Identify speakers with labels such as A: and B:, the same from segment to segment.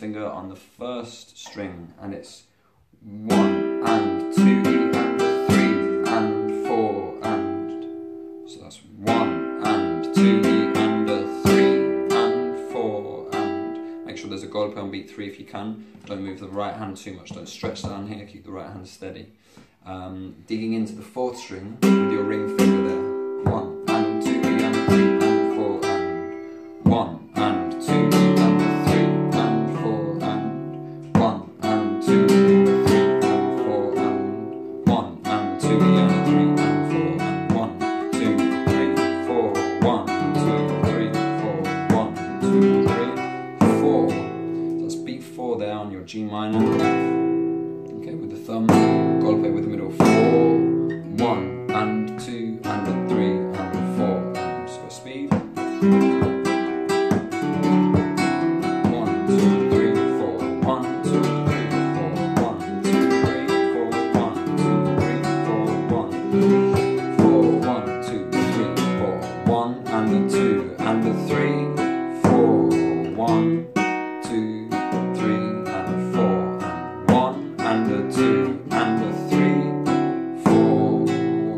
A: finger on the first string, and it's one and two and three and four and so that's one and two and three and four and make sure there's a golpe on beat three if you can. Don't move the right hand too much. Don't stretch down here. Keep the right hand steady. Um, digging into the fourth string with your ring finger there. One and two and three and four and one two, three, four. One, two, three, four. That's beat four down, your G minor. Okay, with the thumb, golpe with the middle. Four, one, and two, and a three, and a four. And so speed. One, two, three, four. One, One and a two. One, two, three and a four. And one and a two and a three, four,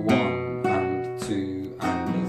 A: one and two and